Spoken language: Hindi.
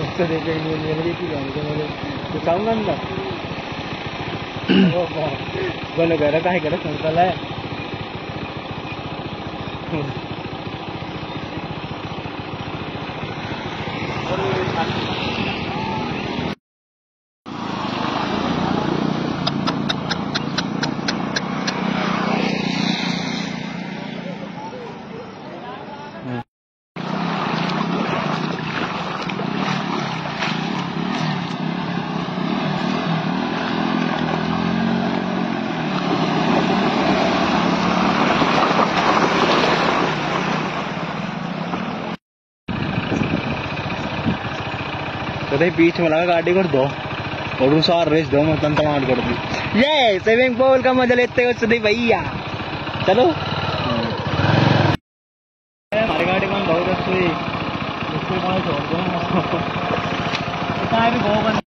उसको देखे मेरे भी की जाने को मेरे दिखाऊंगा अंदर बोलो कह रहा काहे कह रहा संकल है तो बीच में लगा गाड़ी कर दो और उस आर रेस दो मैं तंत्र मार कर दी। ये स्विमिंग पूल का मज़ा लेते हो सुधी भैया। चलो। हमारी गाड़ी में बहुत अच्छी छोड़ दो